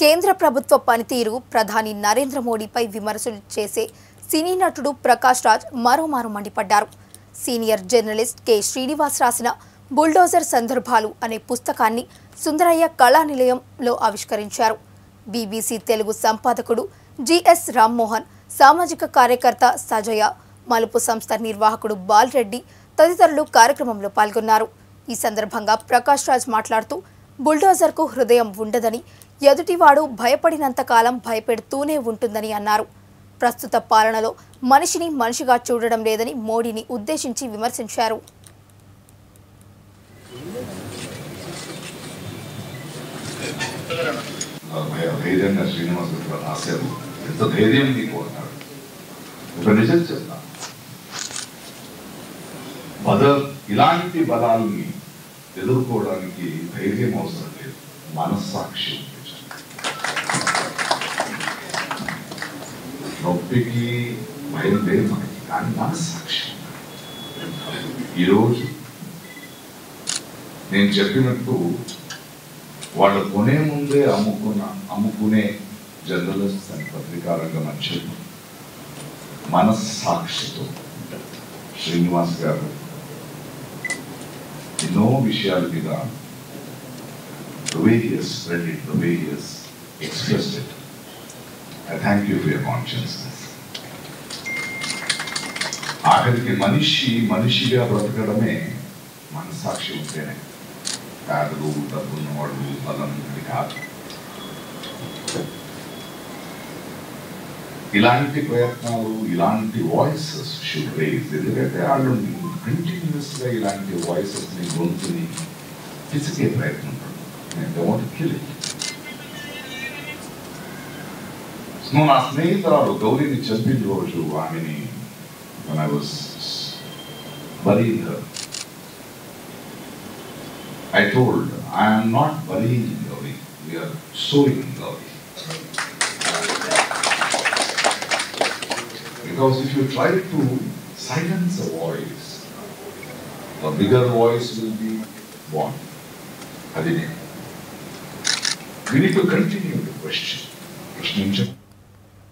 కేంద్ర ప్రభుత్వ పనితీరు ప్రధాని నరేంద్ర మోడీపై విమర్శలు చేసే సినీ నటుడు ప్రకాష్ రాజ్ మరోమారు మండిపడ్డారు. Senior journalist K. శ్రీనివాస్ రాసిన బుల్డోజర్ సందర్భాలు అనే పుస్తకాన్ని సుందరయ్య కళా నిలయంలో ఆవిష్కరించారు. బీబీసీ తెలుగు సంపాదకుడు జిఎస్ రామ్మోహన్ సామాజిక కార్యకర్త సజయ మలుపు సంస్థ నిర్వాహకుడు బాలరెడ్డి తదితరులు కార్యక్రమంలో పాల్గొన్నారు. ఈ సందర్భంగా ప్రకాష్ రాజ్ మాట్లాడుతూ బుల్డోజర్కు హృదయం ఉండదని ఎదుటివాడు భయపడినంత కాలం భయపెడుతూనే ఉంటుందని అన్నారు. ప్రస్తుత పాలనలో మనిషిని మనిషిగా చూడడం లేదని మోడీని ఉద్దేశించి విమర్శించారు. ధైర్యంగా రాశారు. ఎంత ధైర్యం నీకు అన్నాడు ఒక నిజం చెప్తా ఇలాంటి బలాల్ని ఎదుర్కోవడానికి ధైర్యం అవసరం లేదు. మనస్సాక్షి నొప్పికి భయం లేదు మనకి కానీ మనస్సాక్షి. ఈరోజు నేను చెప్పినట్టు వాళ్ళు కొనే ముందే అమ్ముకున్న అమ్ముకునే జర్నలిస్ట్ అని పత్రికా రంగం అని చెప్పి మనస్సాక్షితో శ్రీనివాస్ గారు ఎన్నో విషయాల మీద the way he has spread it, the way he has expressed it. I thank you for your consciousness. ఆఖరికి మనిషి మనిషిగా బ్రతకడమే మనసాక్షి ఉంటేనే పేదలు డబ్బున్నవాడు బలం ఇది కాదు ఇలాంటి ప్రయత్నాలు ఇలాంటి వాయిసెస్ షుడ్ రేజ్ ఎందుకంటే వాళ్ళు కంటిన్యూస్ గా ఇలాంటి వాయిసెస్ ని గొంతుని పిసికే ప్రయత్నం వాంట్ కిల్ నువ్వు నా స్నేహితురాలు గౌరీని చంపిన రోజు ఆమెని when I was burying her I told, I am not burying Gauri, we are sowing Gauri. Because if you try to silence a voice, a bigger voice will be born. We need to continue the question.